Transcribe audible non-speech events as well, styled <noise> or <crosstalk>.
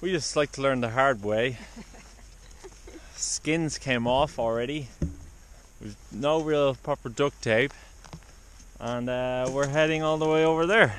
We just like to learn the hard way. <laughs> Skins came off already. There's no real proper duct tape. And uh, we're heading all the way over there.